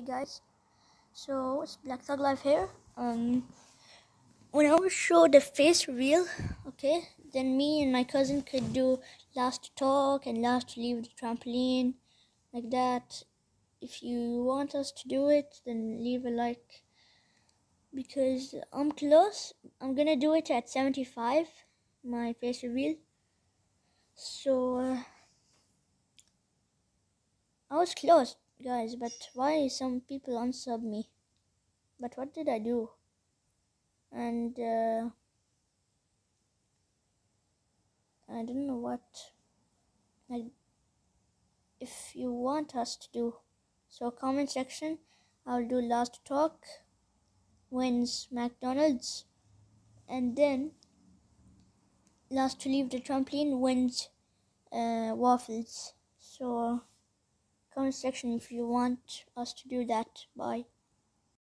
Hey guys, so it's Black Thug Life here. Um, when I was showed the face reveal, okay, then me and my cousin could do last to talk and last to leave the trampoline, like that. If you want us to do it, then leave a like because I'm close. I'm gonna do it at 75, my face reveal. So uh, I was close guys, but why some people unsub me? But what did I do? And uh, I don't know what. Like, if you want us to do, so comment section. I'll do last talk wins McDonald's, and then last to leave the trampoline wins uh, waffles. So comment section if you want us to do that. Bye.